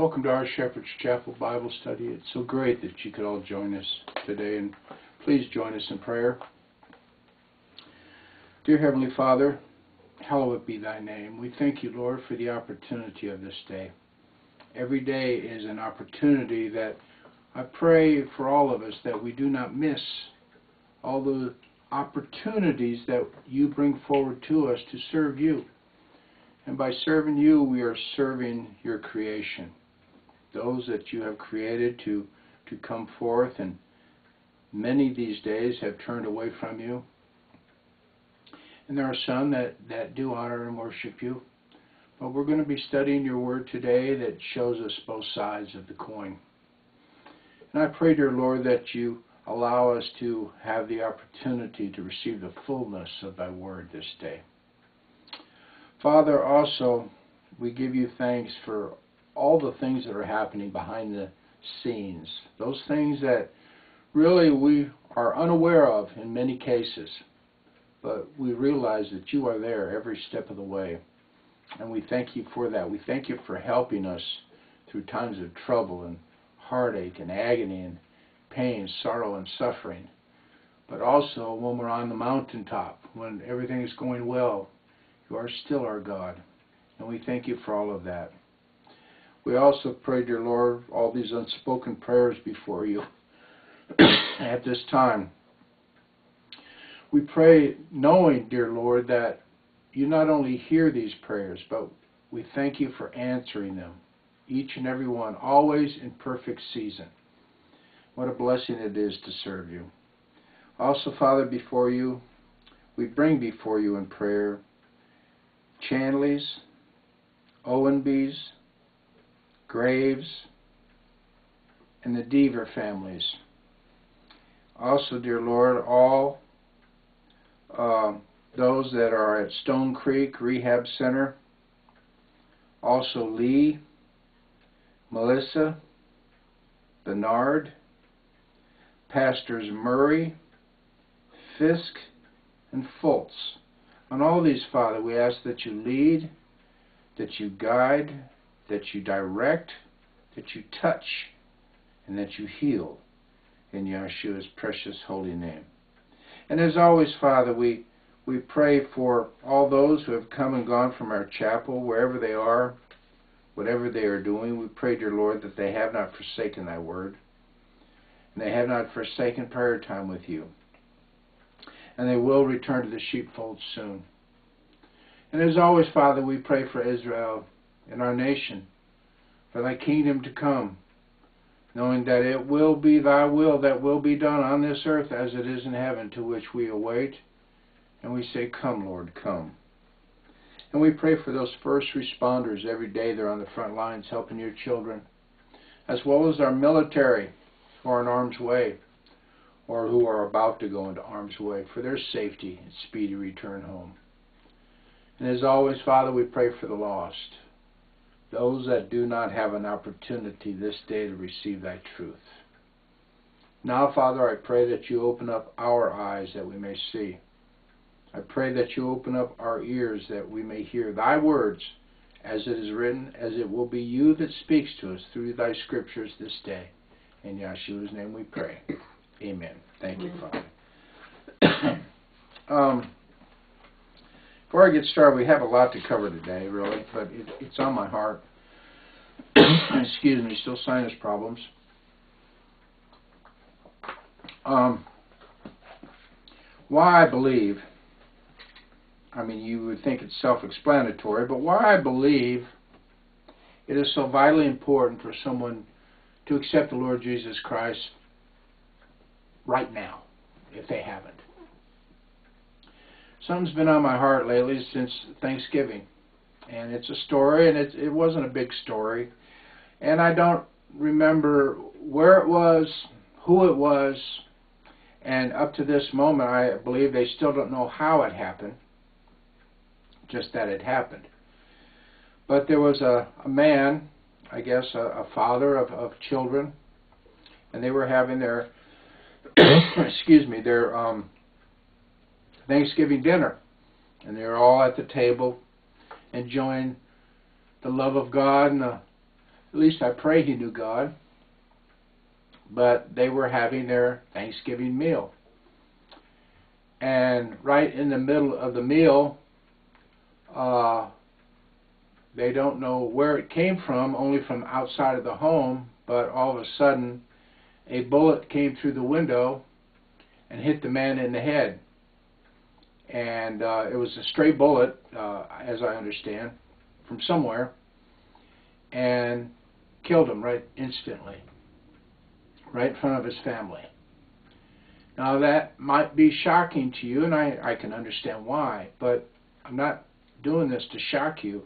Welcome to our Shepherd's Chapel Bible study. It's so great that you could all join us today, and please join us in prayer. Dear Heavenly Father, hallowed be thy name. We thank you, Lord, for the opportunity of this day. Every day is an opportunity that I pray for all of us that we do not miss all the opportunities that you bring forward to us to serve you. And by serving you, we are serving your creation. Those that you have created to, to come forth, and many these days have turned away from you. And there are some that, that do honor and worship you. But we're going to be studying your word today that shows us both sides of the coin. And I pray, dear Lord, that you allow us to have the opportunity to receive the fullness of thy word this day. Father, also, we give you thanks for all the things that are happening behind the scenes, those things that really we are unaware of in many cases, but we realize that you are there every step of the way. And we thank you for that. We thank you for helping us through times of trouble and heartache and agony and pain, sorrow, and suffering. But also when we're on the mountaintop, when everything is going well, you are still our God, and we thank you for all of that. We also pray, dear Lord, all these unspoken prayers before you at this time. We pray knowing, dear Lord, that you not only hear these prayers, but we thank you for answering them, each and every one, always in perfect season. What a blessing it is to serve you. Also, Father, before you, we bring before you in prayer Chanleys, Owenbys, Graves, and the Deaver families. Also, dear Lord, all uh, those that are at Stone Creek Rehab Center, also Lee, Melissa, Bernard, Pastors Murray, Fisk, and Fultz. On all these, Father, we ask that you lead, that you guide, that you direct, that you touch, and that you heal in Yeshua's precious holy name. And as always, Father, we, we pray for all those who have come and gone from our chapel, wherever they are, whatever they are doing. We pray, dear Lord, that they have not forsaken thy word, and they have not forsaken prayer time with you and they will return to the sheepfold soon. And as always, Father, we pray for Israel and our nation, for thy kingdom to come, knowing that it will be thy will that will be done on this earth as it is in heaven, to which we await. And we say, Come, Lord, come. And we pray for those first responders every day. They're on the front lines helping your children, as well as our military who are in arm's way or who are about to go into harm's way for their safety and speedy return home. And as always, Father, we pray for the lost, those that do not have an opportunity this day to receive thy truth. Now, Father, I pray that you open up our eyes that we may see. I pray that you open up our ears that we may hear thy words as it is written, as it will be you that speaks to us through thy scriptures this day. In Yeshua's name we pray. Amen. Thank you, Father. um, before I get started, we have a lot to cover today, really, but it, it's on my heart. Excuse me, still sinus problems. Um, why I believe, I mean, you would think it's self-explanatory, but why I believe it is so vitally important for someone to accept the Lord Jesus Christ right now, if they haven't. Something's been on my heart lately since Thanksgiving. And it's a story, and it, it wasn't a big story. And I don't remember where it was, who it was, and up to this moment, I believe they still don't know how it happened, just that it happened. But there was a, a man, I guess, a, a father of, of children, and they were having their excuse me, their um, Thanksgiving dinner. And they're all at the table enjoying the love of God and the At least I pray he knew God. But they were having their Thanksgiving meal. And right in the middle of the meal, uh, they don't know where it came from, only from outside of the home, but all of a sudden a bullet came through the window and hit the man in the head. And uh, it was a stray bullet, uh, as I understand, from somewhere, and killed him right instantly, right in front of his family. Now that might be shocking to you, and I, I can understand why, but I'm not doing this to shock you.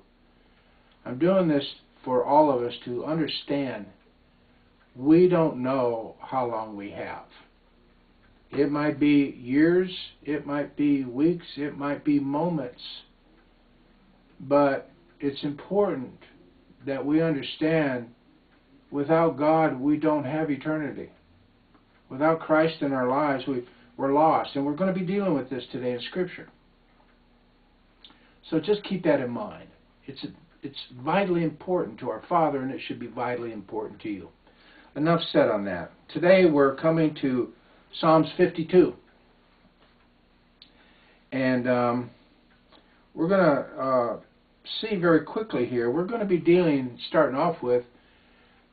I'm doing this for all of us to understand we don't know how long we have. It might be years, it might be weeks, it might be moments. But it's important that we understand without God, we don't have eternity. Without Christ in our lives, we, we're lost. And we're going to be dealing with this today in Scripture. So just keep that in mind. It's, it's vitally important to our Father, and it should be vitally important to you. Enough said on that. Today we're coming to Psalms 52. And um, we're going to uh, see very quickly here, we're going to be dealing, starting off with,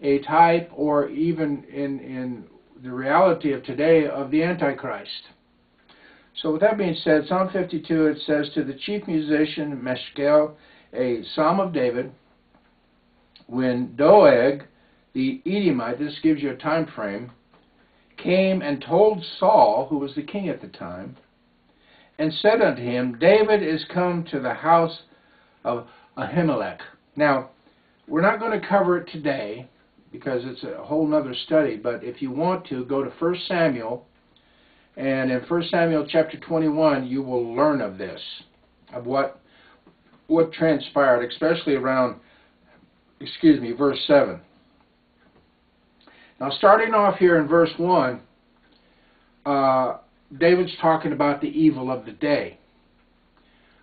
a type or even in, in the reality of today of the Antichrist. So with that being said, Psalm 52, it says, To the chief musician Maschil, a psalm of David, when Doeg, the Edomite, this gives you a time frame, came and told Saul, who was the king at the time, and said unto him, David is come to the house of Ahimelech. Now, we're not going to cover it today because it's a whole other study, but if you want to, go to 1 Samuel, and in 1 Samuel chapter 21, you will learn of this, of what what transpired, especially around, excuse me, verse 7. Now, starting off here in verse 1, uh, David's talking about the evil of the day.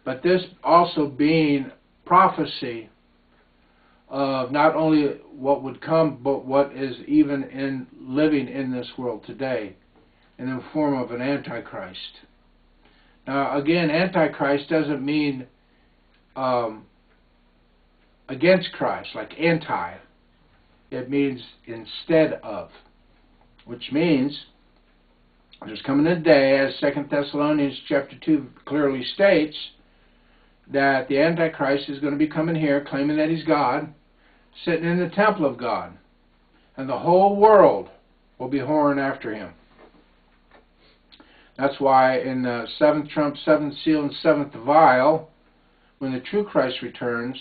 But this also being prophecy of not only what would come, but what is even in living in this world today in the form of an antichrist. Now, again, antichrist doesn't mean um, against Christ, like anti. It means instead of, which means there's coming a day, as Second Thessalonians chapter 2 clearly states, that the Antichrist is going to be coming here claiming that he's God, sitting in the temple of God, and the whole world will be whoring after him. That's why in the seventh trump, seventh seal, and seventh vial, when the true Christ returns,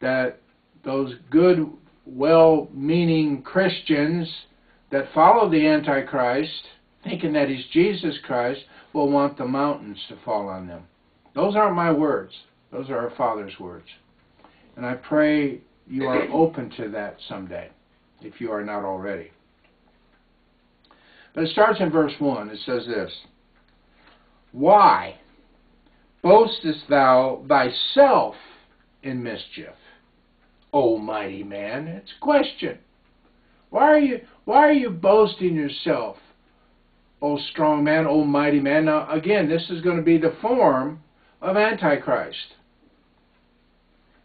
that those good well-meaning Christians that follow the Antichrist, thinking that he's Jesus Christ, will want the mountains to fall on them. Those aren't my words. Those are our Father's words. And I pray you are open to that someday, if you are not already. But it starts in verse 1. It says this, Why boastest thou thyself in mischief? O mighty man? It's a question. Why are you why are you boasting yourself, O strong man, O mighty man? Now again, this is going to be the form of Antichrist.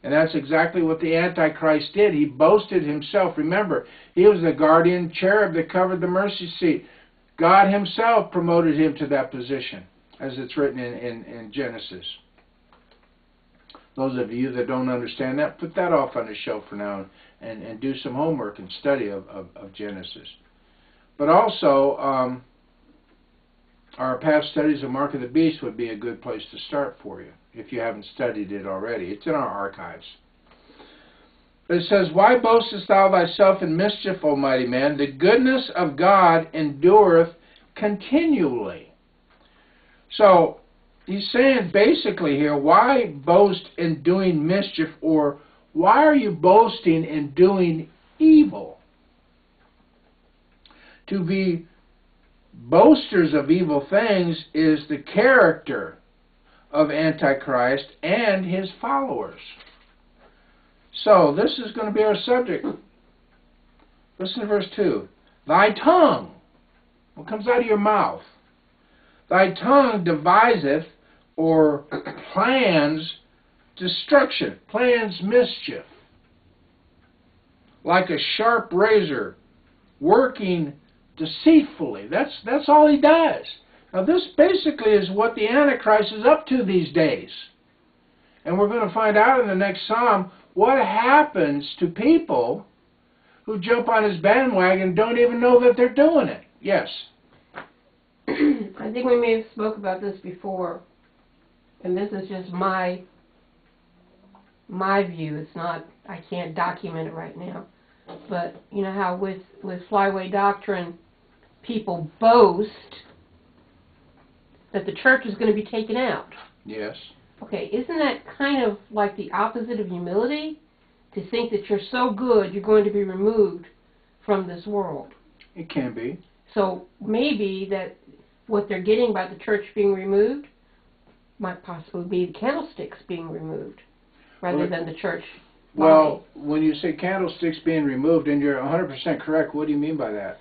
And that's exactly what the Antichrist did. He boasted himself. Remember, he was the guardian cherub that covered the mercy seat. God himself promoted him to that position, as it's written in, in, in Genesis. Those of you that don't understand that, put that off on the shelf for now and, and do some homework and study of, of, of Genesis. But also, um, our past studies of Mark of the Beast would be a good place to start for you if you haven't studied it already. It's in our archives. But it says, Why boastest thou thyself in mischief, O mighty man? The goodness of God endureth continually. So, he's saying basically here, why boast in doing mischief or why are you boasting in doing evil? To be boasters of evil things is the character of Antichrist and his followers. So, this is going to be our subject. Listen to verse 2. Thy tongue, what comes out of your mouth? Thy tongue deviseth or plans destruction, plans mischief. Like a sharp razor working deceitfully. That's, that's all he does. Now, this basically is what the Antichrist is up to these days. And we're going to find out in the next psalm what happens to people who jump on his bandwagon and don't even know that they're doing it. Yes. I think we may have spoke about this before, and this is just my my view. It's not. I can't document it right now, but you know how with with flyaway doctrine, people boast that the church is going to be taken out. Yes. Okay, isn't that kind of like the opposite of humility? To think that you're so good, you're going to be removed from this world. It can be. So maybe that what they're getting by the church being removed might possibly be the candlesticks being removed rather Well, than the church. Well, when you say candlesticks being removed, and you're 100% correct, what do you mean by that?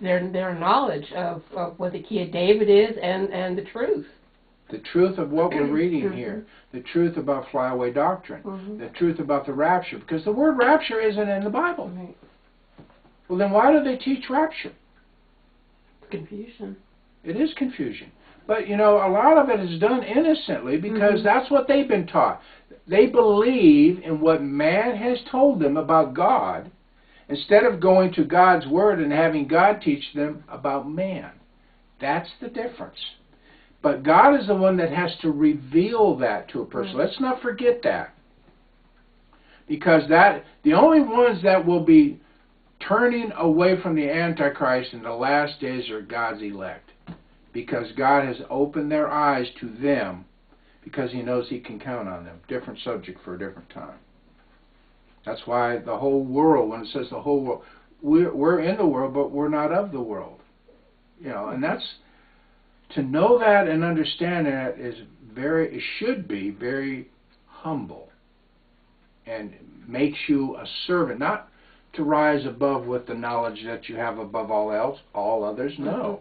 Their their knowledge of, of what the key of David is and, and the truth. The truth of what we're reading Mhm. here, the truth about flyaway doctrine, Mhm. the truth about the rapture, because the word rapture isn't in the Bible. Right. Well, then why do they teach rapture? Confusion. It is confusion. But, you know, a lot of it is done innocently because Mhm. that's what they've been taught. They believe in what man has told them about God instead of going to God's Word and having God teach them about man. That's the difference. But God is the one that has to reveal that to a person. Right. Let's not forget that. Because that the only ones that will be turning away from the Antichrist in the last days are God's elect because God has opened their eyes to them because he knows he can count on them. Different subject for a different time. That's why the whole world, when it says the whole world, we're, we're in the world, but we're not of the world. You know, and that's, to know that and understand that is very, it should be very humble and makes you a servant, not to rise above with the knowledge that you have above all else, all others, no.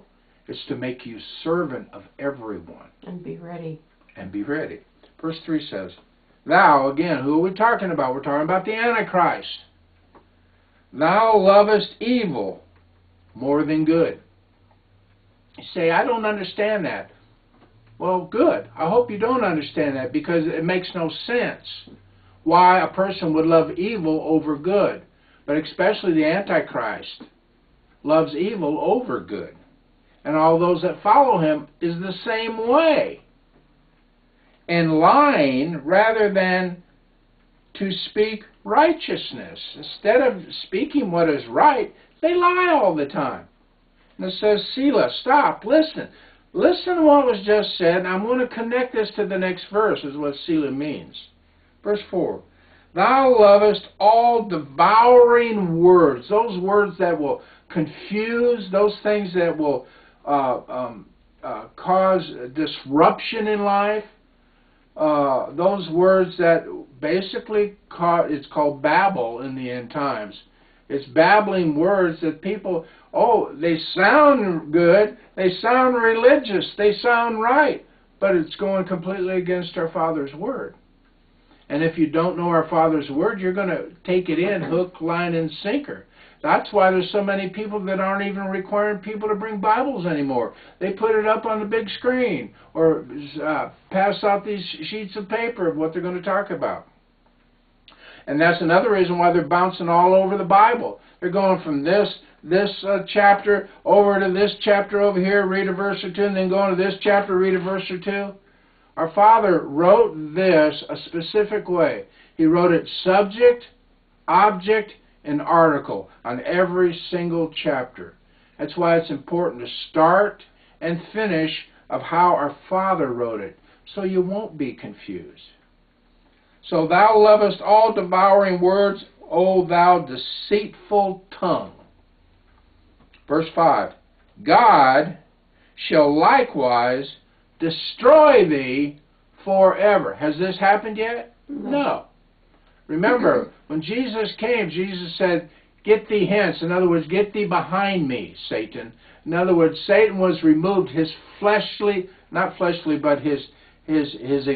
It's to make you servant of everyone And be ready. and be ready. Verse 3 says, Thou, again, who are we talking about? We're talking about the Antichrist. Thou lovest evil more than good. You say, I don't understand that. Well, good. I hope you don't understand that because it makes no sense why a person would love evil over good. But especially the Antichrist loves evil over good. And all those that follow him is the same way and lying rather than to speak righteousness. Instead of speaking what is right, they lie all the time. And it says, Selah, stop, listen. Listen to what was just said, I'm going to connect this to the next verse, is what Selah means. Verse 4 Thou lovest all devouring words, those words that will confuse, those things that will uh, um, uh, cause disruption in life uh, those words that basically ca- it's called babble in the end times. It's babbling words that people, oh, they sound good, they sound religious, they sound right, but it's going completely against our Father's word. And if you don't know our Father's word, you're going to take it in hook, line, and sinker. That's why there's so many people that aren't even requiring people to bring Bibles anymore. They put it up on the big screen or uh, pass out these sheets of paper of what they're going to talk about. And that's another reason why they're bouncing all over the Bible. They're going from this this uh, chapter over to this chapter over here, read a verse or two, and then going to this chapter, read a verse or two. Our Father wrote this a specific way. He wrote it subject, object, and article on every single chapter. That's why it's important to start and finish of how our Father wrote it, so you won't be confused. So thou lovest all devouring words, O thou deceitful tongue. Verse 5 God shall likewise destroy thee forever. Has this happened yet? No. Remember, when Jesus came, Jesus said, Get thee hence. In other words, get thee behind me, Satan. In other words, Satan was removed. His fleshly, not fleshly, but his his his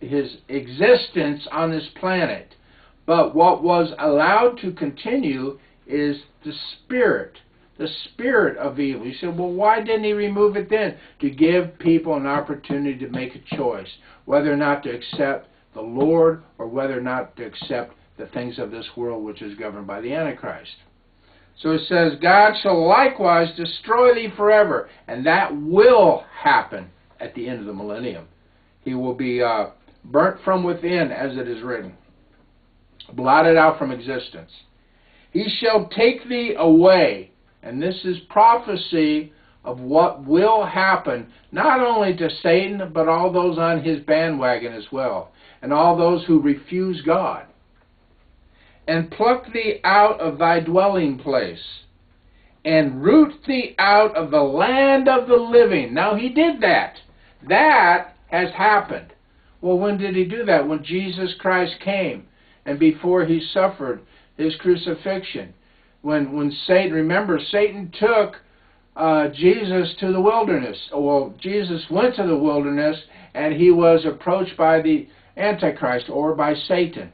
his existence on this planet. But what was allowed to continue is the spirit, the spirit of evil. You said, well, why didn't he remove it then? To give people an opportunity to make a choice, whether or not to accept the Lord or whether or not to accept the things of this world which is governed by the Antichrist. So it says, God shall likewise destroy thee forever. And that will happen at the end of the millennium. He will be uh, burnt from within, as it is written, blotted out from existence. He shall take thee away. And this is prophecy of what will happen, not only to Satan, but all those on his bandwagon as well, and all those who refuse God and pluck thee out of thy dwelling place, and root thee out of the land of the living. Now he did that. That has happened. Well, when did he do that? When Jesus Christ came and before he suffered his crucifixion. When when Satan remember Satan took uh, Jesus to the wilderness. Well, Jesus went to the wilderness and he was approached by the Antichrist or by Satan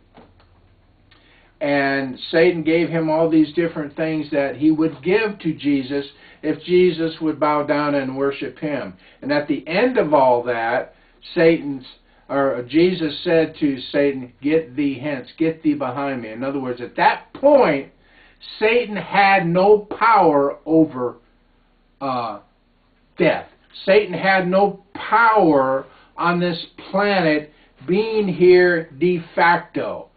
and Satan gave him all these different things that he would give to Jesus if Jesus would bow down and worship him. And at the end of all that, Satan's or Jesus said to Satan, "Get thee hence, get thee behind me." In other words, at that point, Satan had no power over uh, death. Satan had no power on this planet being here de facto.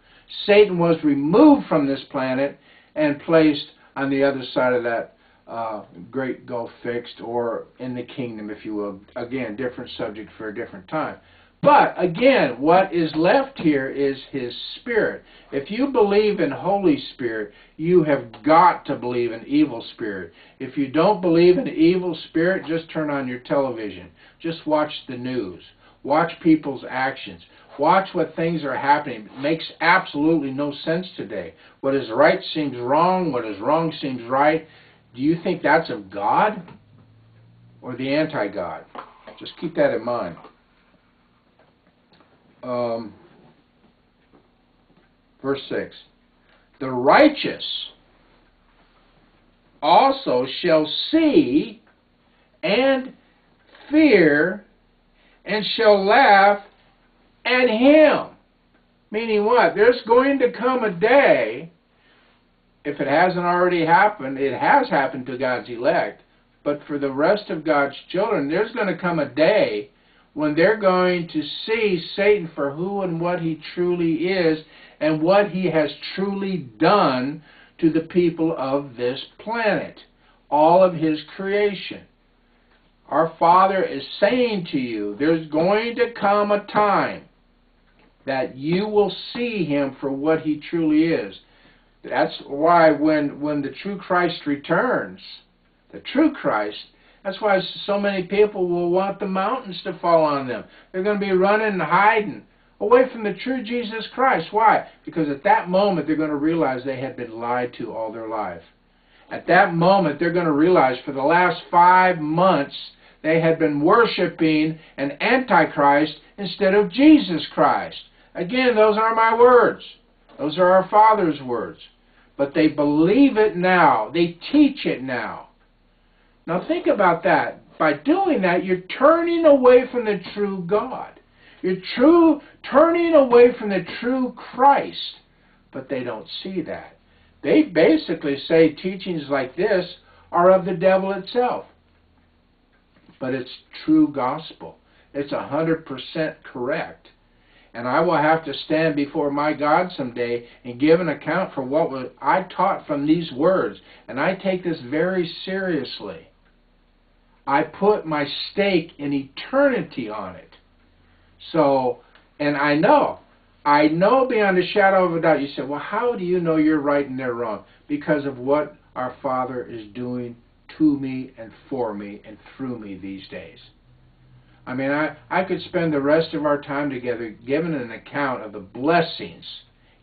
Satan was removed from this planet and placed on the other side of that uh, great gulf fixed or in the kingdom, if you will. Again, different subject for a different time. But again, what is left here is his spirit. If you believe in Holy Spirit, you have got to believe in evil spirit. If you don't believe in evil spirit, just turn on your television. Just watch the news. Watch people's actions. Watch what things are happening. It makes absolutely no sense today. What is right seems wrong. What is wrong seems right. Do you think that's of God or the anti-God? Just keep that in mind. Um, verse 6. The righteous also shall see and fear and shall laugh at him. Meaning what? There's going to come a day, if it hasn't already happened, it has happened to God's elect, but for the rest of God's children, there's going to come a day when they're going to see Satan for who and what he truly is and what he has truly done to the people of this planet, all of his creation. Our Father is saying to you, there's going to come a time that you will see him for what he truly is. That's why when, when the true Christ returns, the true Christ, that's why so many people will want the mountains to fall on them. They're going to be running and hiding away from the true Jesus Christ. Why? Because at that moment they're going to realize they had been lied to all their life. At that moment they're going to realize for the last five months they had been worshiping an Antichrist instead of Jesus Christ. Again, those are my words. Those are our Father's words. But they believe it now. They teach it now. Now think about that. By doing that, you're turning away from the true God. You're true, turning away from the true Christ. But they don't see that. They basically say teachings like this are of the devil itself. But it's true gospel. It's a 100% correct and I will have to stand before my God someday and give an account for what I taught from these words. And I take this very seriously. I put my stake in eternity on it. So, and I know, I know beyond a shadow of a doubt. You say, well, how do you know you're right and they're wrong? Because of what our Father is doing to me and for me and through me these days. I mean, I, I could spend the rest of our time together giving an account of the blessings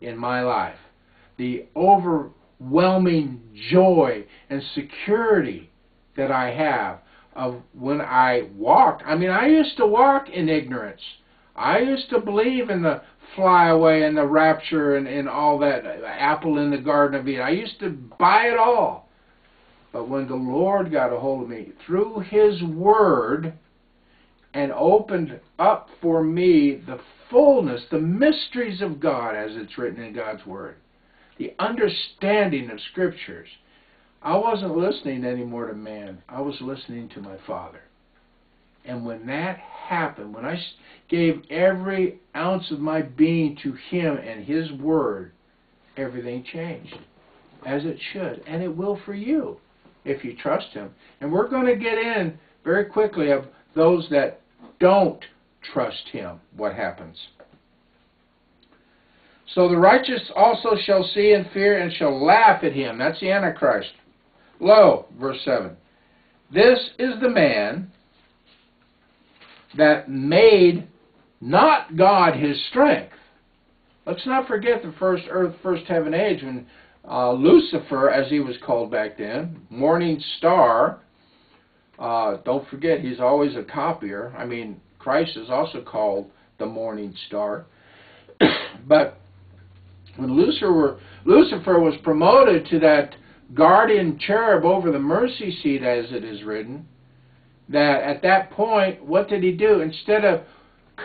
in my life. The overwhelming joy and security that I have of when I walked. I mean, I used to walk in ignorance. I used to believe in the flyaway and the rapture and, and all that apple in the Garden of Eden. I used to buy it all. But when the Lord got a hold of me through His Word and opened up for me the fullness, the mysteries of God as it's written in God's Word, the understanding of Scriptures, I wasn't listening anymore to man. I was listening to my Father. And when that happened, when I gave every ounce of my being to Him and His Word, everything changed. As it should. And it will for you if you trust Him. And we're going to get in very quickly of those that don't trust Him, what happens. So the righteous also shall see and fear and shall laugh at him. That's the Antichrist. Lo, verse 7. This is the man that made not God his strength. Let's not forget the first earth, first heaven age when uh, Lucifer, as he was called back then, morning star, uh, don't forget he's always a copier. I mean, Christ is also called the morning star. but when Lucifer, Lucifer was promoted to that guardian cherub over the mercy seat, as it is written, that at that point, what did he do? Instead of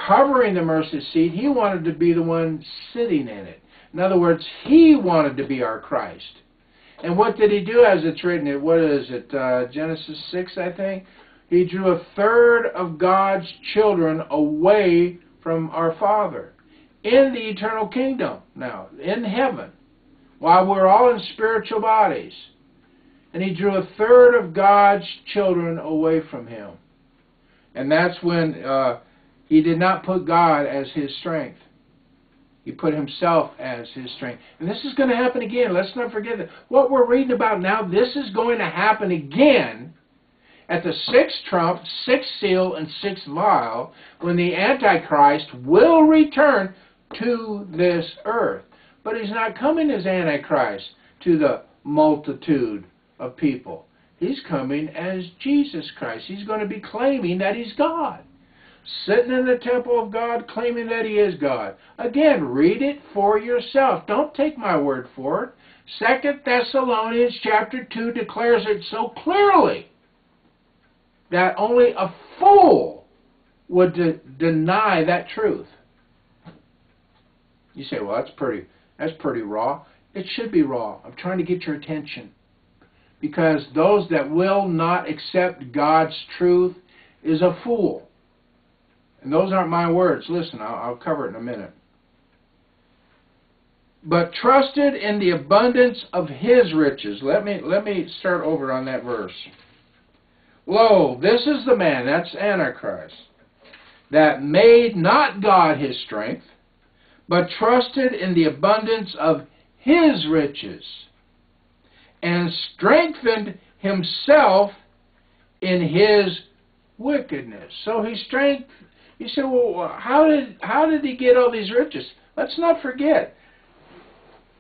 covering the mercy seat, he wanted to be the one sitting in it. In other words, he wanted to be our Christ. And what did he do as it's written? What is it? Uh, Genesis 6, I think? He drew a third of God's children away from our Father in the eternal kingdom now, in heaven while we're all in spiritual bodies. And he drew a third of God's children away from him. And that's when uh, he did not put God as his strength. He put himself as his strength. And this is going to happen again. Let's not forget that. What we're reading about now, this is going to happen again at the sixth trump, sixth seal, and sixth vial when the Antichrist will return to this earth. But he's not coming as Antichrist to the multitude of people. He's coming as Jesus Christ. He's going to be claiming that he's God. Sitting in the temple of God, claiming that he is God. Again, read it for yourself. Don't take my word for it. Second Thessalonians chapter 2 declares it so clearly that only a fool would de deny that truth. You say, well, that's pretty that's pretty raw. It should be raw. I'm trying to get your attention. Because those that will not accept God's truth is a fool. And those aren't my words. Listen, I'll, I'll cover it in a minute. But trusted in the abundance of his riches. Let me let me start over on that verse. Lo, this is the man, that's Antichrist, that made not God his strength, but trusted in the abundance of his riches, and strengthened himself in his wickedness. So he strength. You say, well, how did how did he get all these riches? Let's not forget,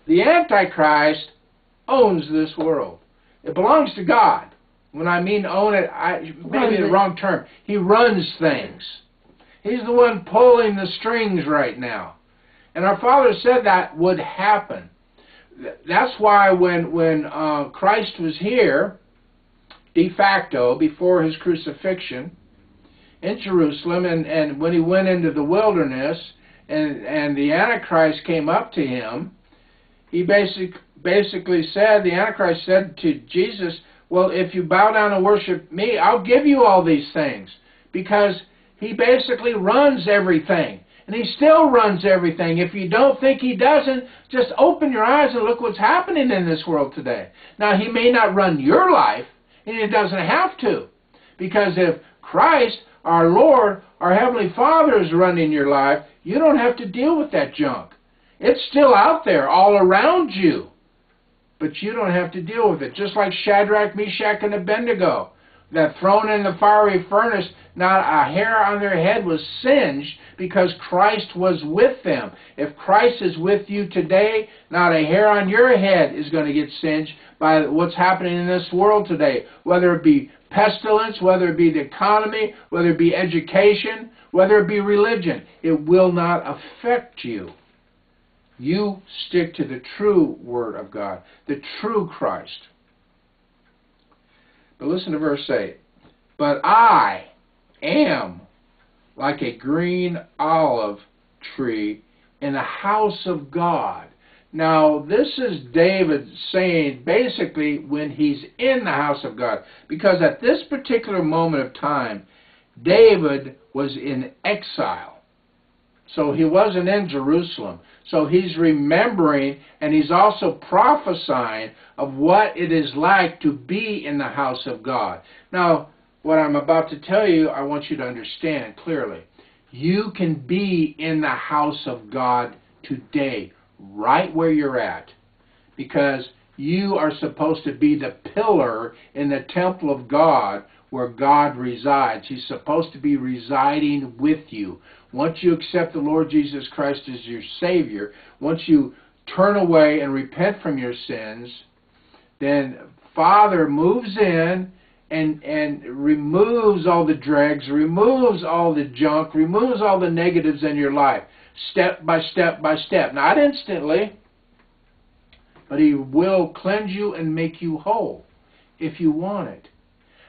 the Antichrist owns this world. It belongs to God. When I mean own it, I maybe the wrong term. He runs things. He's the one pulling the strings right now. And our Father said that would happen. That's why when, when uh, Christ was here, de facto, before his crucifixion, in Jerusalem, and, and when he went into the wilderness, and, and the Antichrist came up to him, he basic, basically said, the Antichrist said to Jesus, well, if you bow down and worship me, I'll give you all these things. Because he basically runs everything. And he still runs everything. If you don't think he doesn't, just open your eyes and look what's happening in this world today. Now, he may not run your life, and he doesn't have to. Because if Christ, our Lord, our Heavenly Father is running your life, you don't have to deal with that junk. It's still out there all around you. But you don't have to deal with it. Just like Shadrach, Meshach, and Abednego. That thrown in the fiery furnace, not a hair on their head was singed because Christ was with them. If Christ is with you today, not a hair on your head is going to get singed by what's happening in this world today, whether it be pestilence, whether it be the economy, whether it be education, whether it be religion. It will not affect you. You stick to the true Word of God, the true Christ. But listen to verse 8. But I am like a green olive tree in the house of God. Now, this is David saying basically when he's in the house of God. Because at this particular moment of time, David was in exile. So he wasn't in Jerusalem. So he's remembering and he's also prophesying of what it is like to be in the house of God. Now, what I'm about to tell you, I want you to understand clearly. You can be in the house of God today, right where you're at, because you are supposed to be the pillar in the temple of God where God resides. He's supposed to be residing with you. Once you accept the Lord Jesus Christ as your Savior, once you turn away and repent from your sins, then Father moves in and and removes all the dregs, removes all the junk, removes all the negatives in your life, step by step by step. Not instantly, but He will cleanse you and make you whole if you want it.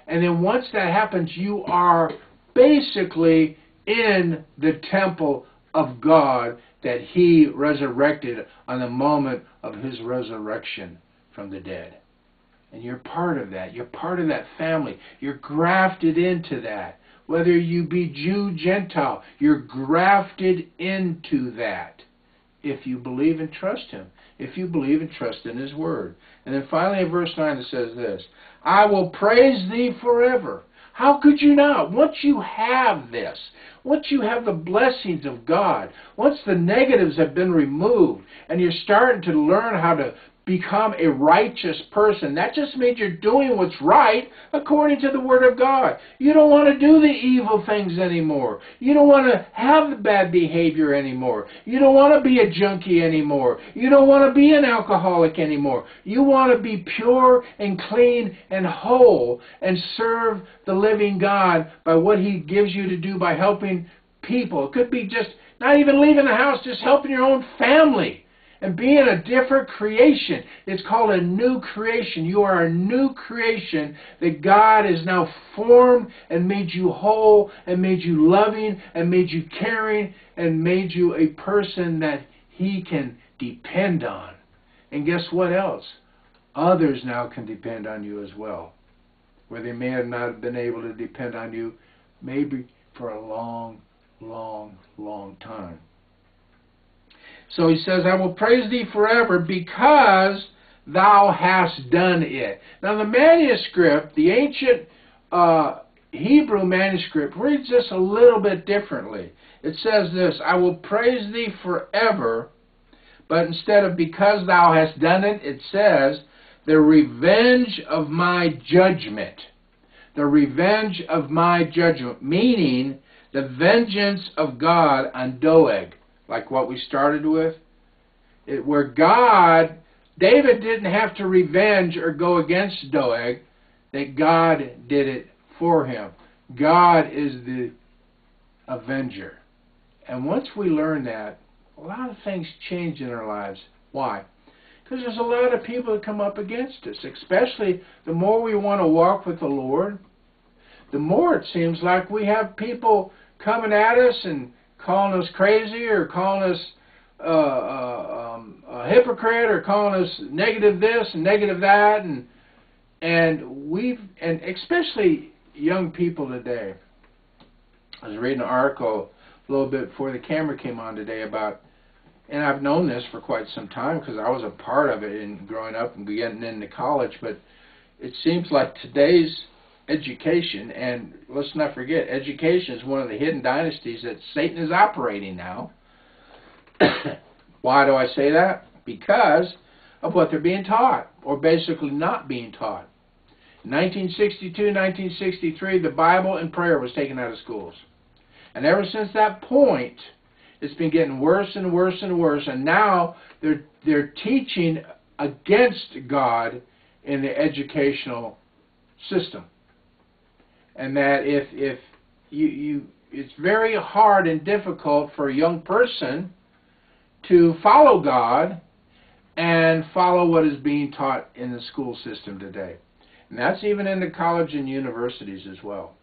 And then once that happens, you are basically in the temple of God that He resurrected on the moment of His resurrection from the dead. And you're part of that. You're part of that family. You're grafted into that. Whether you be Jew, Gentile, you're grafted into that if you believe and trust Him. If you believe and trust in His Word. And then finally in verse 9 it says this I will praise Thee forever. How could you not? Once you have this, once you have the blessings of God, once the negatives have been removed, and you're starting to learn how to become a righteous person. That just means you're doing what's right according to the Word of God. You don't want to do the evil things anymore. You don't want to have the bad behavior anymore. You don't want to be a junkie anymore. You don't want to be an alcoholic anymore. You want to be pure and clean and whole and serve the living God by what He gives you to do by helping people. It could be just not even leaving the house, just helping your own family and being a different creation. It's called a new creation. You are a new creation that God has now formed and made you whole and made you loving and made you caring and made you a person that He can depend on. And guess what else? Others now can depend on you as well. Where they may have not been able to depend on you maybe for a long, long, long time. So he says, I will praise thee forever because thou hast done it. Now the manuscript, the ancient uh, Hebrew manuscript, reads this a little bit differently. It says this, I will praise thee forever, but instead of because thou hast done it, it says, the revenge of my judgment. The revenge of my judgment, meaning the vengeance of God on Doeg like what we started with, it, where God, David didn't have to revenge or go against Doeg, that God did it for him. God is the avenger. And once we learn that, a lot of things change in our lives. Why? Because there's a lot of people that come up against us, especially the more we want to walk with the Lord, the more it seems like we have people coming at us and calling us crazy or calling us uh, uh, um, a hypocrite or calling us negative this and negative that and and we've and especially young people today. I was reading an article a little bit before the camera came on today about, and I've known this for quite some time because I was a part of it in growing up and getting into college. But it seems like today's education, and let's not forget, education is one of the hidden dynasties that Satan is operating now. Why do I say that? Because of what they're being taught, or basically not being taught. 1962, 1963, the Bible and prayer was taken out of schools. And ever since that point, it's been getting worse and worse and worse. And now they're they're teaching against God in the educational system. And that if if you you it's very hard and difficult for a young person to follow God and follow what is being taught in the school system today. And that's even in the college and universities as well.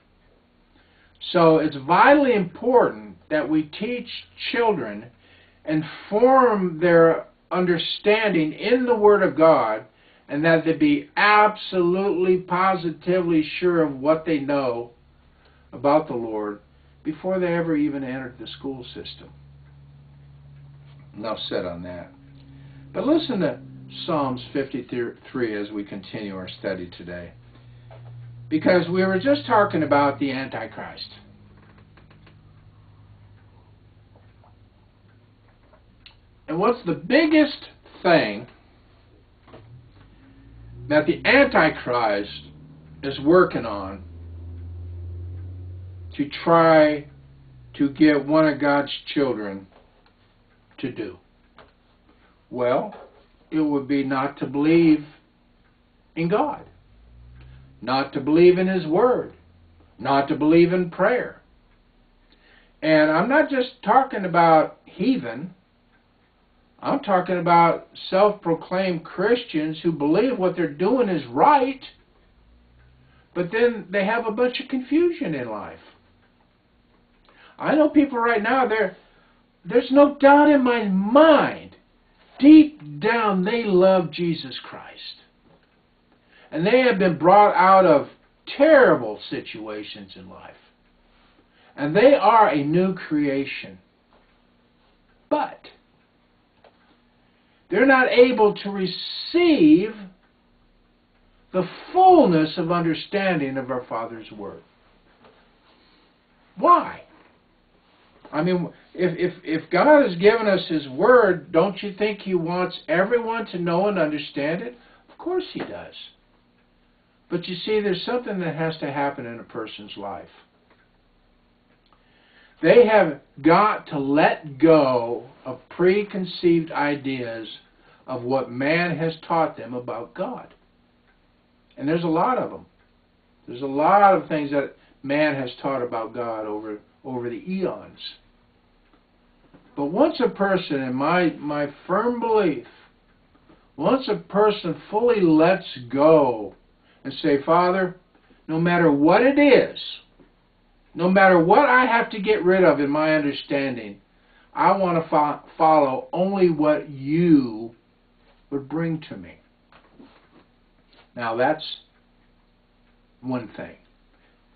So it's vitally important that we teach children and form their understanding in the Word of God and that they be absolutely, positively sure of what they know about the Lord before they ever even entered the school system. Enough said on that. But listen to Psalms 53 as we continue our study today. Because we were just talking about the Antichrist. And what's the biggest thing that the Antichrist is working on to try to get one of God's children to do? Well, it would be not to believe in God, not to believe in His Word, not to believe in prayer. And I'm not just talking about heathen. I'm talking about self proclaimed Christians who believe what they're doing is right, but then they have a bunch of confusion in life. I know people right now, there there's no doubt in my mind, deep down they love Jesus Christ. And they have been brought out of terrible situations in life. And they are a new creation. But they're not able to receive the fullness of understanding of our Father's Word. Why? I mean, if, if, if God has given us His Word, don't you think He wants everyone to know and understand it? Of course He does. But you see, there's something that has to happen in a person's life. They have got to let go of preconceived ideas of what man has taught them about God. And there's a lot of them. There's a lot of things that man has taught about God over over the eons. But once a person, in my, my firm belief, once a person fully lets go and say, Father, no matter what it is, no matter what I have to get rid of in my understanding, I want to fo- follow only what you would bring to me. Now that's one thing.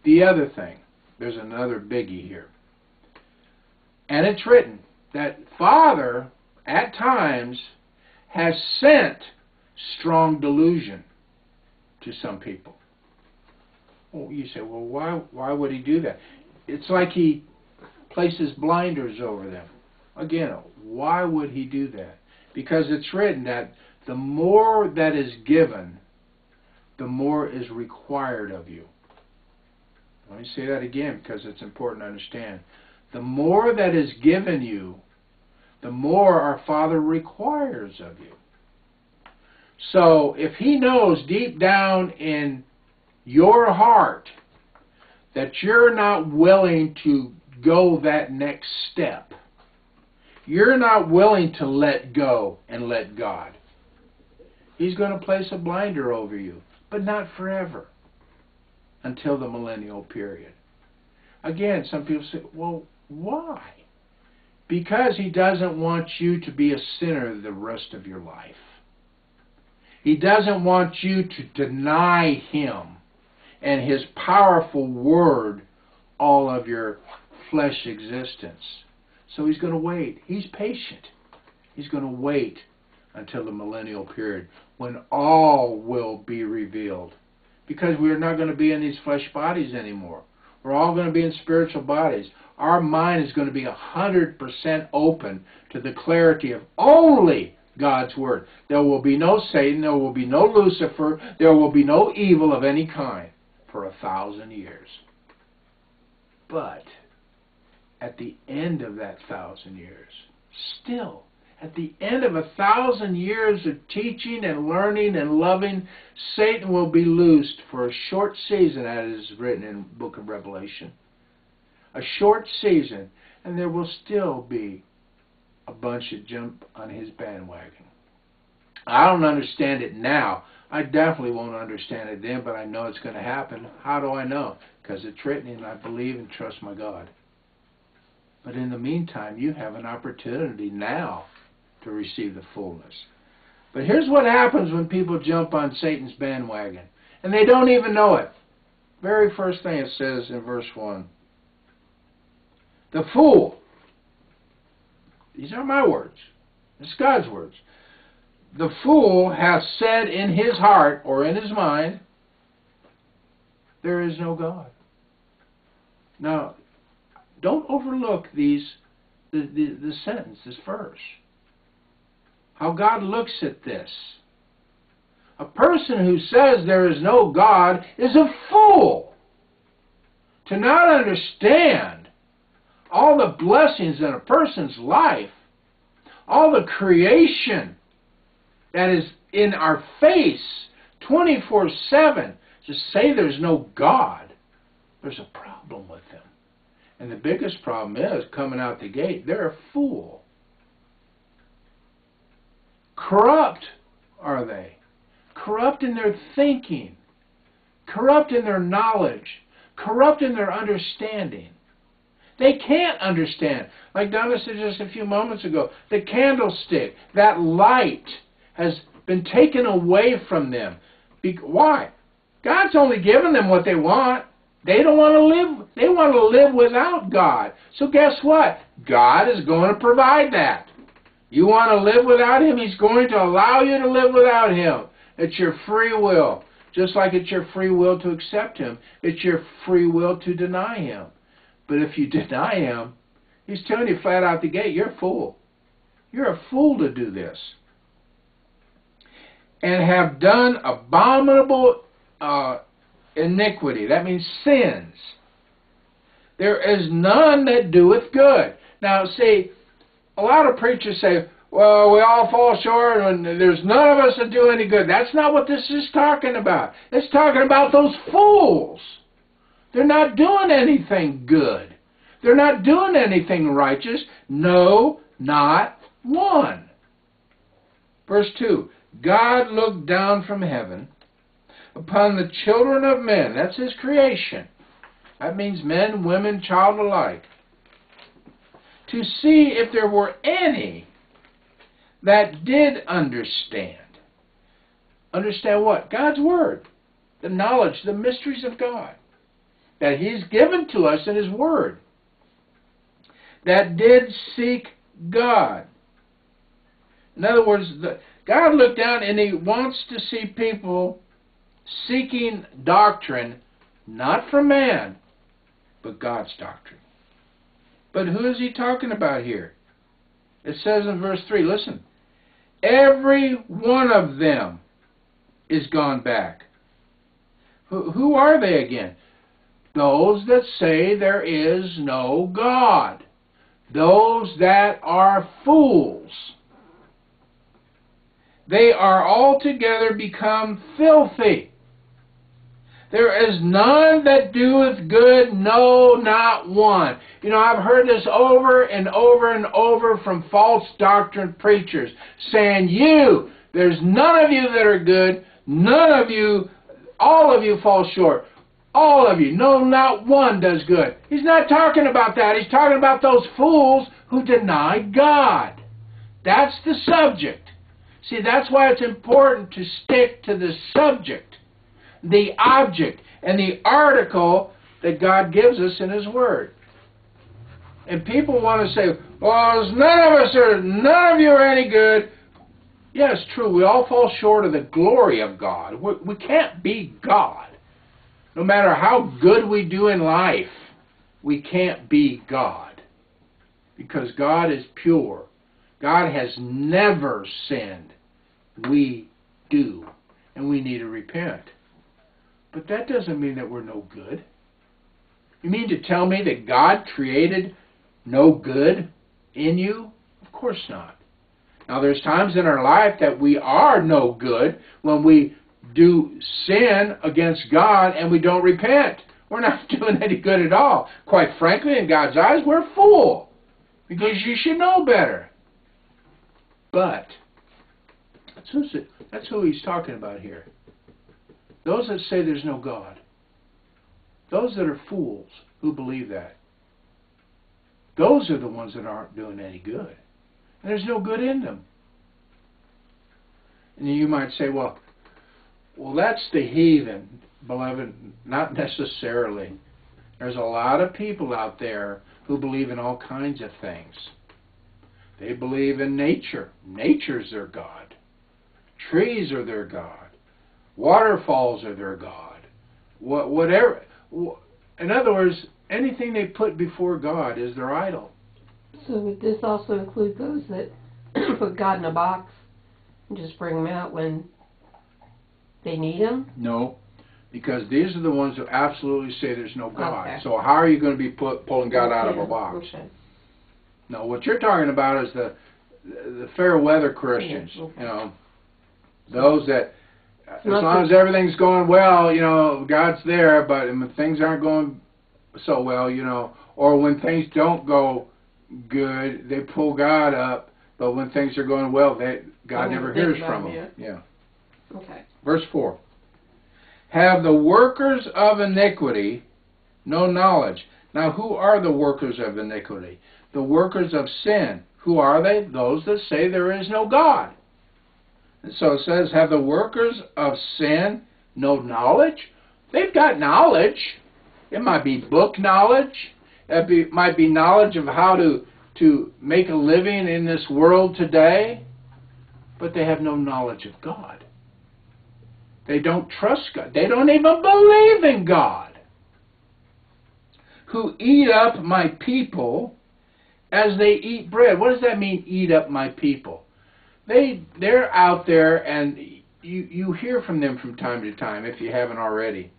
The other thing, there's another biggie here. And it's written that Father, at times, has sent strong delusion to some people. You say, well, why, why would he do that? It's like he places blinders over them. Again, why would he do that? Because it's written that the more that is given, the more is required of you. Let me say that again because it's important to understand. The more that is given you, the more our Father requires of you. So if He knows deep down in your heart that you're not willing to go that next step, you're not willing to let go and let God, He's going to place a blinder over you, but not forever until the millennial period. Again, some people say, well, why? Because he doesn't want you to be a sinner the rest of your life. He doesn't want you to deny him and his powerful word all of your flesh existence. So he's going to wait. He's patient. He's going to wait until the millennial period when all will be revealed. Because we're not going to be in these flesh bodies anymore. We're all going to be in spiritual bodies. Our mind is going to be 100% open to the clarity of only God's Word. There will be no Satan, there will be no Lucifer, there will be no evil of any kind for a thousand years. But at the end of that thousand years, still, at the end of a thousand years of teaching and learning and loving, Satan will be loosed for a short season, as is written in the book of Revelation. A short season, and there will still be a bunch that jump on his bandwagon. I don't understand it now. I definitely won't understand it then, but I know it's going to happen. How do I know? Because it's written and I believe and trust my God. But in the meantime, you have an opportunity now to receive the fullness. But here's what happens when people jump on Satan's bandwagon, and they don't even know it. Very first thing it says in verse 1 The fool, these are my words, it's God's words. The fool hath said in his heart or in his mind, There is no God. Now, don't overlook these the, the, the sentence, this verse. How God looks at this. A person who says there is no God is a fool. To not understand all the blessings in a person's life, all the creation that is in our face 24 7, to say there's no God, there's a problem with them. And the biggest problem is coming out the gate, they're a fool. Corrupt are they. Corrupt in their thinking, corrupt in their knowledge, corrupt in their understanding. They can't understand. Like Donna said just a few moments ago, the candlestick, that light, has been taken away from them. Be- why? God's only given them what they want. They don't want to live. They want to live without God. So guess what? God is going to provide that. You want to live without Him? He's going to allow you to live without Him. It's your free will. Just like it's your free will to accept Him, it's your free will to deny Him. But if you deny Him, He's telling you flat out the gate, you're a fool. You're a fool to do this. And have done abominable uh, iniquity. That means sins. There is none that doeth good. Now, see, a lot of preachers say, well, we all fall short and there's none of us that do any good. That's not what this is talking about. It's talking about those fools. They're not doing anything good. They're not doing anything righteous. No, not one. Verse 2 God looked down from heaven upon the children of men. That's his creation. That means men, women, child alike. To see if there were any that did understand. Understand what? God's Word. The knowledge, the mysteries of God. That He's given to us in His Word. That did seek God. In other words, the, God looked down and He wants to see people seeking doctrine not from man, but God's doctrine. But who is he talking about here? It says in verse 3, listen, every one of them is gone back. Who, who are they again? Those that say there is no God. Those that are fools. They are altogether become filthy. There is none that doeth good, no, not one. You know, I've heard this over and over and over from false doctrine preachers saying, You, there's none of you that are good, none of you, all of you fall short. All of you, no, not one does good. He's not talking about that. He's talking about those fools who deny God. That's the subject. See, that's why it's important to stick to the subject the object and the article that God gives us in His Word. And people want to say, well, none of us are, none of you are any good. Yes, true, we all fall short of the glory of God. We, we can't be God. No matter how good we do in life, we can't be God. Because God is pure. God has never sinned. We do. And we need to repent. But that doesn't mean that we're no good. You mean to tell me that God created no good in you? Of course not. Now, there's times in our life that we are no good when we do sin against God and we don't repent. We're not doing any good at all. Quite frankly, in God's eyes, we're a fool because you should know better. But that's, who's that's who he's talking about here. Those that say there's no God. Those that are fools who believe that. Those are the ones that aren't doing any good. And there's no good in them. And you might say, well, well, that's the heathen, beloved. Not necessarily. There's a lot of people out there who believe in all kinds of things. They believe in nature. Nature's their God. Trees are their God. Waterfalls are their God. What, whatever. In other words, anything they put before God is their idol. So would this also include those that put God in a box and just bring him out when they need him? No, because these are the ones who absolutely say there's no God. Okay. So how are you going to be put, pulling God out of a box? Okay. No, what you're talking about is the the fair weather Christians. Yeah, okay. You know, those that as long as everything's going well, you know, God's there. But when things aren't going so well, you know, or when things don't go good, they pull God up. But when things are going well, they God never hears from them. Yeah. Okay. Verse 4 Have the workers of iniquity no knowledge? Now, who are the workers of iniquity? The workers of sin. Who are they? Those that say there is no God. And so it says, Have the workers of sin no knowledge? They've got knowledge. It might be book knowledge. It be, might be knowledge of how to, to make a living in this world today. But they have no knowledge of God. They don't trust God. They don't even believe in God. Who eat up my people as they eat bread. What does that mean, eat up my people? They they're out there and you you hear from them from time to time if you haven't already.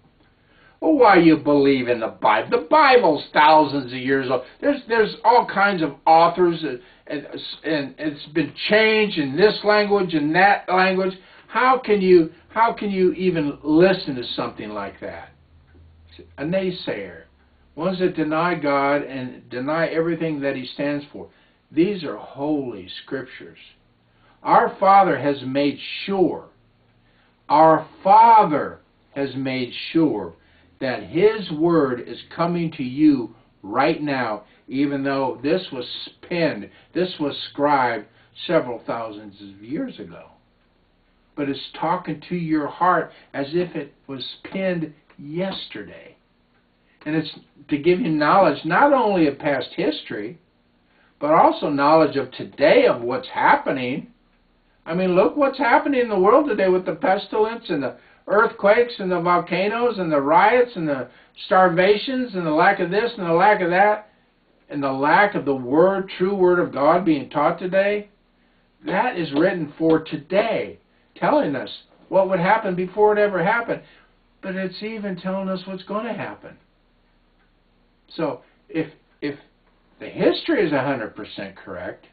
Well, why you believe in the Bible? The Bible's thousands of years old. There's there's all kinds of authors and and, and it's been changed in this language and that language. How can you how can you even listen to something like that? A naysayer, ones that deny God and deny everything that He stands for. These are holy scriptures. Our Father has made sure. Our Father has made sure that His Word is coming to you right now, even though this was penned, this was scribed several thousands of years ago. But it's talking to your heart as if it was penned yesterday. And it's to give you knowledge not only of past history, but also knowledge of today of what's happening. I mean, look what's happening in the world today with the pestilence and the earthquakes and the volcanoes and the riots and the starvations and the lack of this and the lack of that and the lack of the word, true word of God being taught today. That is written for today, telling us what would happen before it ever happened. But it's even telling us what's going to happen. So if if the history is 100% correct,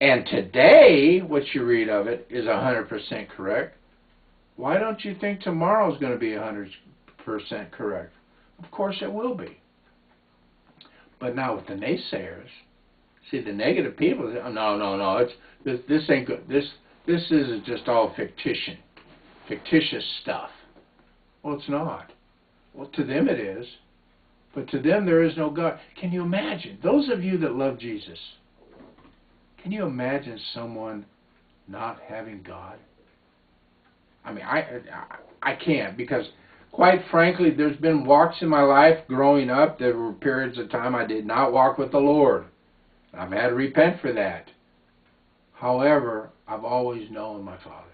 and today what you read of it is 100% correct, why don't you think tomorrow is going to be 100% correct? Of course it will be. But now with the naysayers, see the negative people, they- no, no, no, it's this, this ain't good. This this is just all fictition, fictitious stuff. Well, it's not. Well, to them it is. But to them there is no God. Can you imagine? Those of you that love Jesus, can you imagine someone not having God? I mean, I, I, I can't because, quite frankly, there's been walks in my life growing up. There were periods of time I did not walk with the Lord. I've had to repent for that. However, I've always known my Father.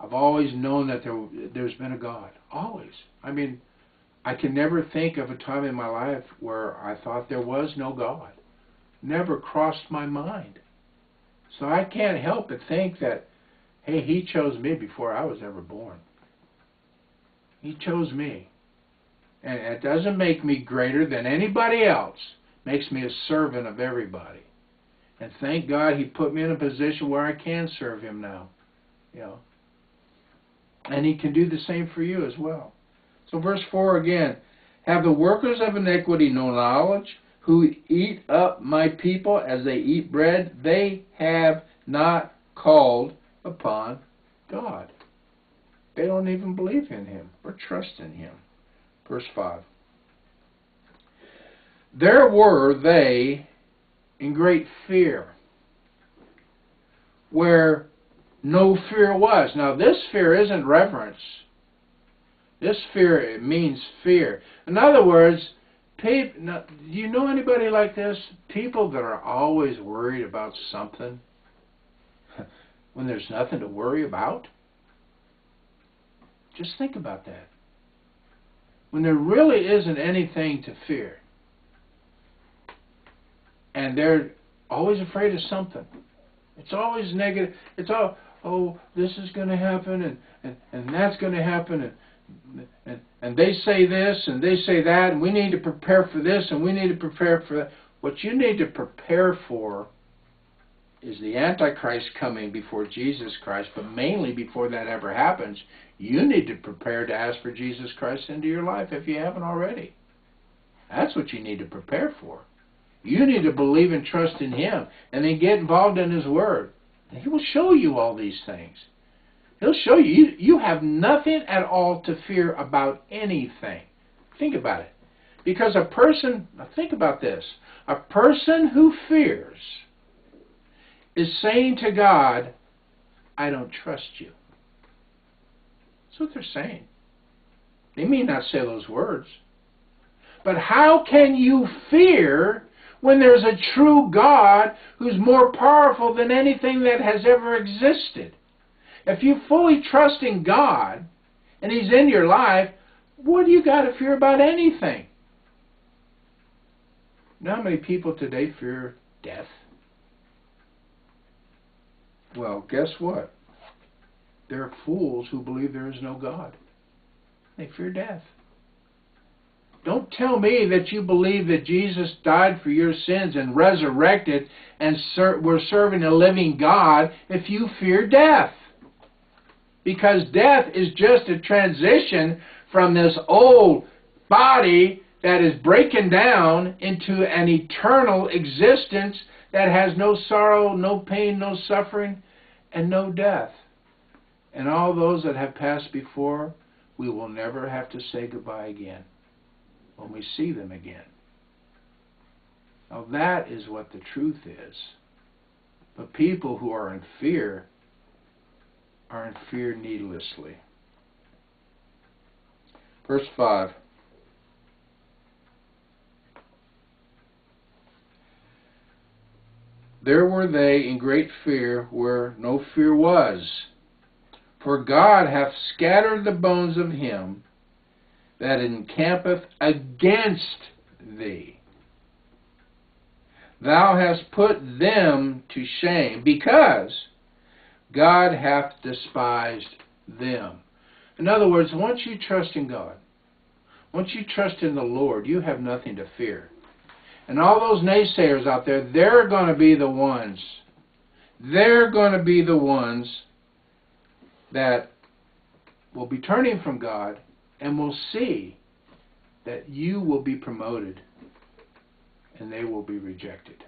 I've always known that there, there's been a God. Always. I mean, I can never think of a time in my life where I thought there was no God. never crossed my mind. So I can't help but think that, hey, He chose me before I was ever born. He chose me. And it doesn't make me greater than anybody else. Makes me a servant of everybody. And thank God He put me in a position where I can serve Him now. You know. And He can do the same for you as well. So verse 4 again. Have the workers of iniquity no knowledge, who eat up my people as they eat bread? They have not called upon God. They don't even believe in Him or trust in Him. Verse 5. There were they in great fear, where no fear was. Now, this fear isn't reverence. This fear it means fear. In other words, people, do you know anybody like this? People that are always worried about something when there's nothing to worry about. Just think about that. When there really isn't anything to fear, and they're always afraid of something. It's always negative. It's all, oh, this is going to happen, and, and, and that's going to happen, and and, and they say this and they say that, and we need to prepare for this and we need to prepare for that. What you need to prepare for is the Antichrist coming before Jesus Christ, but mainly before that ever happens, you need to prepare to ask for Jesus Christ into your life if you haven't already. That's what you need to prepare for. You need to believe and trust in Him and then get involved in His Word. And He will show you all these things. He'll show you, you. You have nothing at all to fear about anything. Think about it. Because a person, think about this, a person who fears is saying to God, I don't trust you. That's what they're saying. They may not say those words. But how can you fear when there's a true God who's more powerful than anything that has ever existed? If you fully trust in God and He's in your life, what do you got to fear about anything? Know how many people today fear death? Well, guess what? There are fools who believe there is no God. They fear death. Don't tell me that you believe that Jesus died for your sins and resurrected and ser- we're serving a living God if you fear death. Because death is just a transition from this old body that is breaking down into an eternal existence that has no sorrow, no pain, no suffering, and no death. And all those that have passed before, we will never have to say goodbye again when we see them again. Now that is what the truth is. But people who are in fear are in fear needlessly. Verse 5. There were they in great fear where no fear was. For God hath scattered the bones of him that encampeth against thee. Thou hast put them to shame, because God hath despised them. In other words, once you trust in God, once you trust in the Lord, you have nothing to fear. And all those naysayers out there, they're going to be the ones. They're going to be the ones that will be turning from God and will see that you will be promoted and they will be rejected.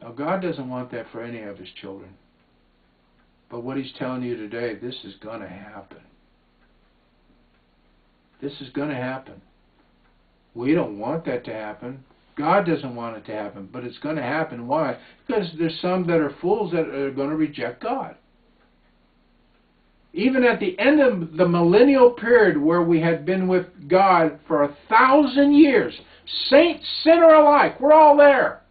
Now, God doesn't want that for any of His children. But what he's telling you today, this is going to happen. This is going to happen. We don't want that to happen. God doesn't want it to happen, but it's going to happen. Why? Because there's some that are fools that are going to reject God. Even at the end of the millennial period where we had been with God for a thousand years, saint, sinner alike, we're all there.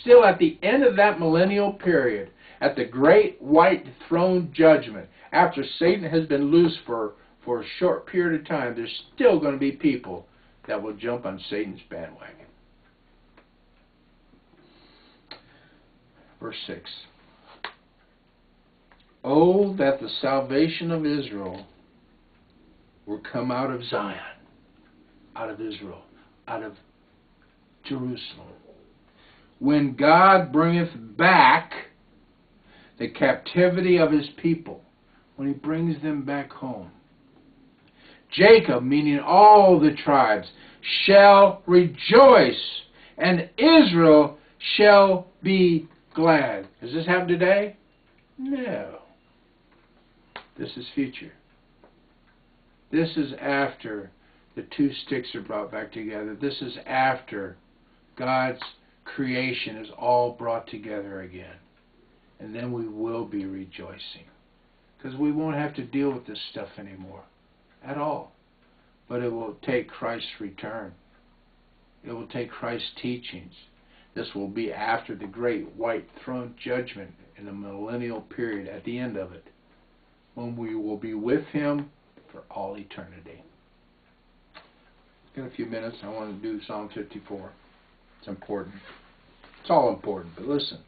Still at the end of that millennial period, at the great white throne judgment, after Satan has been loose for, for a short period of time, there's still going to be people that will jump on Satan's bandwagon. Verse 6. Oh, that the salvation of Israel were come out of Zion, out of Israel, out of Jerusalem. When God bringeth back the captivity of his people, when he brings them back home. Jacob, meaning all the tribes, shall rejoice, and Israel shall be glad. Does this happen today? No. This is future. This is after the two sticks are brought back together. This is after God's creation is all brought together again. And then we will be rejoicing. Because we won't have to deal with this stuff anymore. At all. But it will take Christ's return. It will take Christ's teachings. This will be after the great white throne judgment in the millennial period at the end of it. When we will be with Him for all eternity. In a few minutes, I want to do Psalm 54. It's important. It's all important, but listen.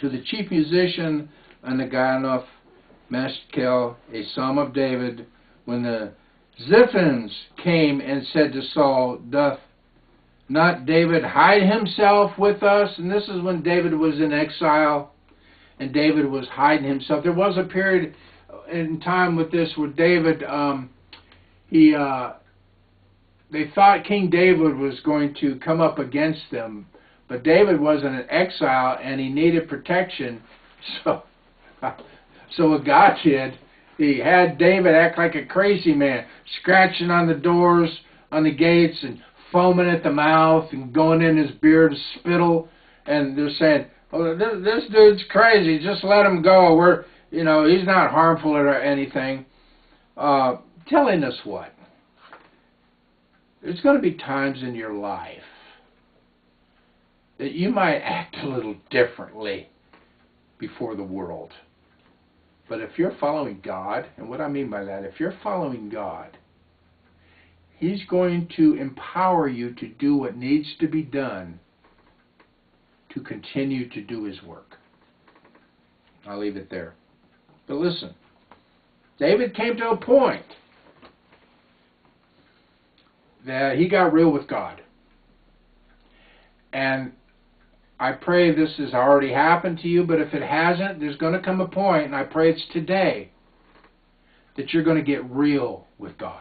To the chief musician Anaganoth Maschil, a psalm of David, when the Ziphims came and said to Saul, Doth not David hide himself with us? And this is when David was in exile and David was hiding himself. There was a period in time with this where David, um, he, uh, they thought King David was going to come up against them, but David was in an exile and he needed protection. So, so what God did, he had David act like a crazy man, scratching on the doors, on the gates, and foaming at the mouth, and going in his beard spittle. And they're saying, "Oh, this, this dude's crazy. Just let him go. We're, you know, he's not harmful or anything." Uh, telling us what? There's going to be times in your life that you might act a little differently before the world. But if you're following God, and what I mean by that, if you're following God, He's going to empower you to do what needs to be done to continue to do His work. I'll leave it there. But listen, David came to a point that he got real with God. And I pray this has already happened to you, but if it hasn't, there's going to come a point, and I pray it's today, that you're going to get real with God.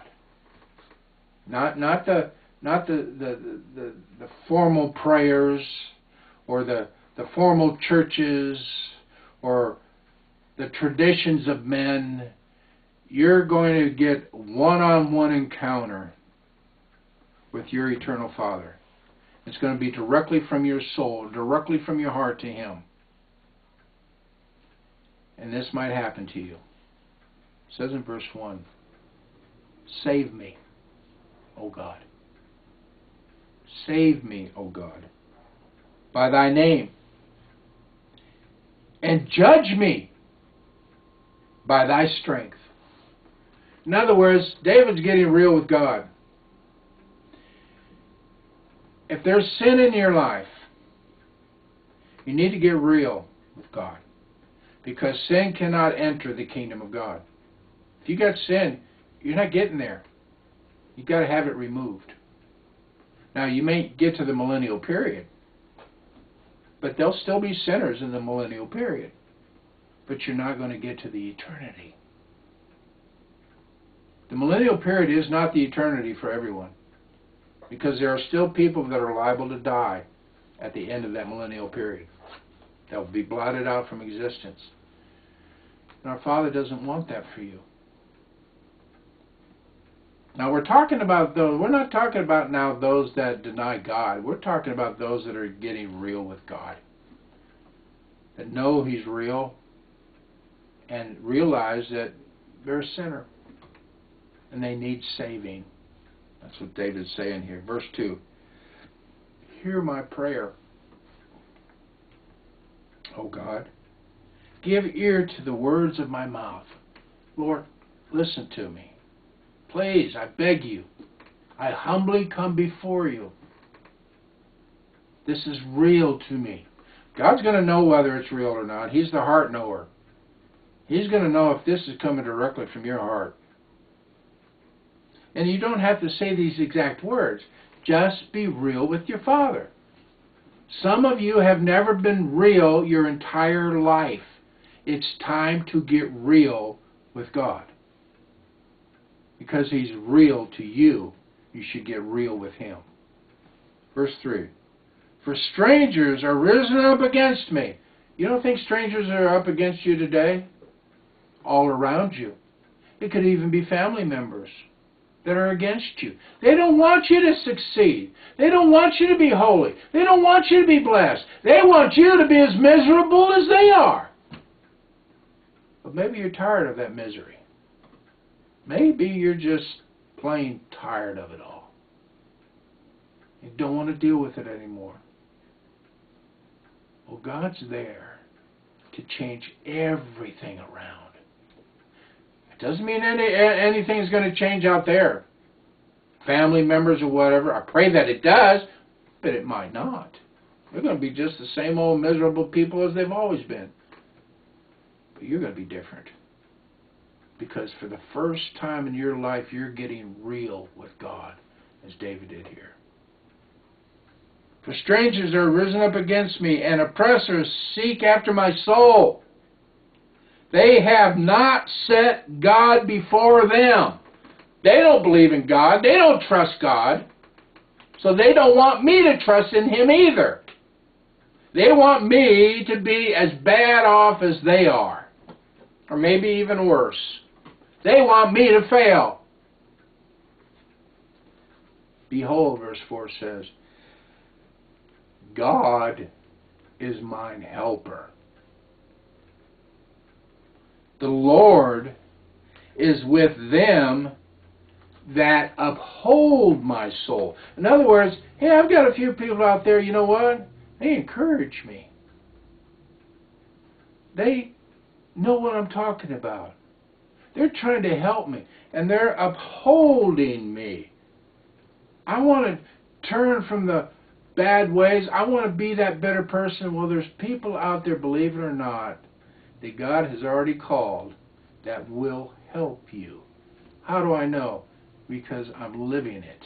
Not not the not the the, the, the formal prayers or the the formal churches or the traditions of men. You're going to get one-on-one encounter with your eternal Father. It's going to be directly from your soul, directly from your heart to Him. And this might happen to you. It says in verse 1 Save me, O God. Save me, O God, by thy name. And judge me by thy strength. In other words, David's getting real with God if there's sin in your life, you need to get real with God. Because sin cannot enter the kingdom of God. If you got sin, you're not getting there. You've got to have it removed. Now, you may get to the millennial period, but there'll still be sinners in the millennial period. But you're not going to get to the eternity. The millennial period is not the eternity for everyone because there are still people that are liable to die at the end of that millennial period. They'll be blotted out from existence. And our Father doesn't want that for you. Now we're talking about those, we're not talking about now those that deny God. We're talking about those that are getting real with God. That know He's real and realize that they're a sinner and they need saving. That's what David's saying here. Verse 2 Hear my prayer, O God. Give ear to the words of my mouth. Lord, listen to me. Please, I beg you. I humbly come before you. This is real to me. God's going to know whether it's real or not. He's the heart knower. He's going to know if this is coming directly from your heart. And you don't have to say these exact words. Just be real with your Father. Some of you have never been real your entire life. It's time to get real with God. Because He's real to you, you should get real with Him. Verse 3 For strangers are risen up against me. You don't think strangers are up against you today? All around you. It could even be family members that are against you. They don't want you to succeed. They don't want you to be holy. They don't want you to be blessed. They want you to be as miserable as they are. But maybe you're tired of that misery. Maybe you're just plain tired of it all. You don't want to deal with it anymore. Well, God's there to change everything around. Doesn't mean any anything's going to change out there. Family members or whatever. I pray that it does, but it might not. They're going to be just the same old miserable people as they've always been. But you're going to be different. Because for the first time in your life, you're getting real with God, as David did here. For strangers are risen up against me, and oppressors seek after my soul. They have not set God before them. They don't believe in God. They don't trust God. So they don't want me to trust in Him either. They want me to be as bad off as they are. Or maybe even worse. They want me to fail. Behold, verse 4 says, God is mine helper. The Lord is with them that uphold my soul. In other words, hey, I've got a few people out there, you know what? They encourage me. They know what I'm talking about. They're trying to help me, and they're upholding me. I want to turn from the bad ways. I want to be that better person. Well, there's people out there, believe it or not, that God has already called that will help you. How do I know? Because I'm living it.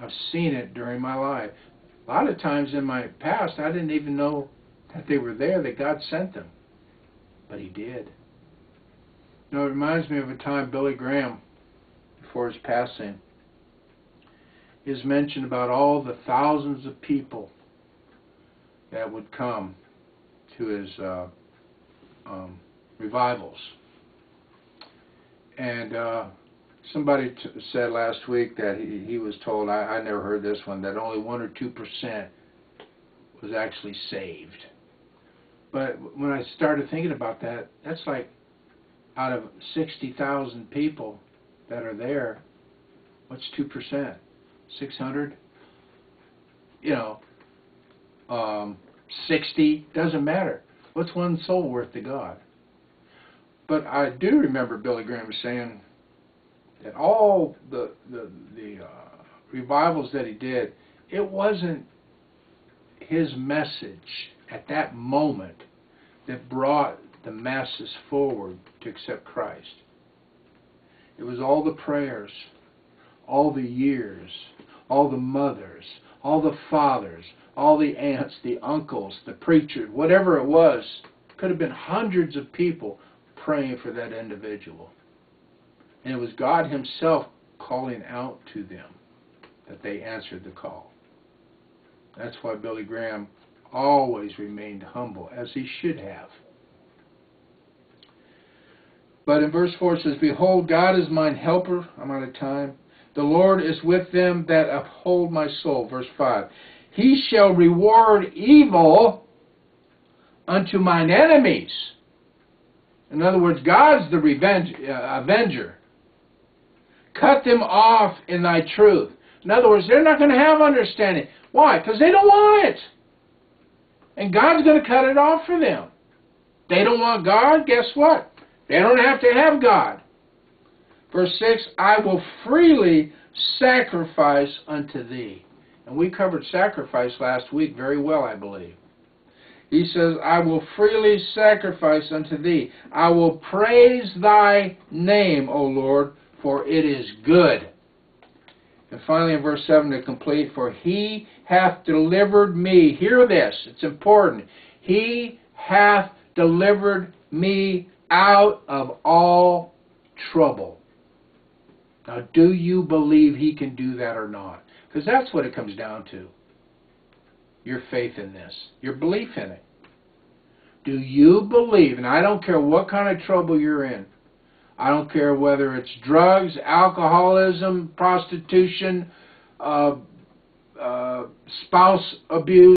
I've seen it during my life. A lot of times in my past, I didn't even know that they were there, that God sent them. But He did. You know, it reminds me of a time Billy Graham, before his passing, is mentioned about all the thousands of people that would come to his uh, um, revivals. And uh, somebody said last week that he, he was told, I, I never heard this one, that only 1 or 2% was actually saved. But when I started thinking about that, that's like out of 60,000 people that are there, what's 2%? 600? You know, um, 60, doesn't matter. What's one soul worth to God? But I do remember Billy Graham saying that all the the, the uh, revivals that he did, it wasn't his message at that moment that brought the masses forward to accept Christ. It was all the prayers, all the years, all the mothers, all the fathers, all the aunts, the uncles, the preachers, whatever it was. Could have been hundreds of people praying for that individual. And it was God Himself calling out to them that they answered the call. That's why Billy Graham always remained humble, as he should have. But in verse 4 it says, Behold, God is mine helper. I'm out of time. The Lord is with them that uphold my soul. Verse 5. He shall reward evil unto mine enemies. In other words, God's the revenge, uh, avenger. Cut them off in thy truth. In other words, they're not going to have understanding. Why? Because they don't want it. And God's going to cut it off for them. They don't want God, guess what? They don't have to have God. Verse 6 I will freely sacrifice unto thee. And we covered sacrifice last week very well, I believe. He says, I will freely sacrifice unto thee. I will praise thy name, O Lord, for it is good. And finally in verse 7 to complete, for he hath delivered me. Hear this, it's important. He hath delivered me out of all trouble. Now, do you believe he can do that or not? Because that's what it comes down to. Your faith in this, your belief in it. Do you believe, and I don't care what kind of trouble you're in, I don't care whether it's drugs, alcoholism, prostitution, uh, uh, spouse abuse,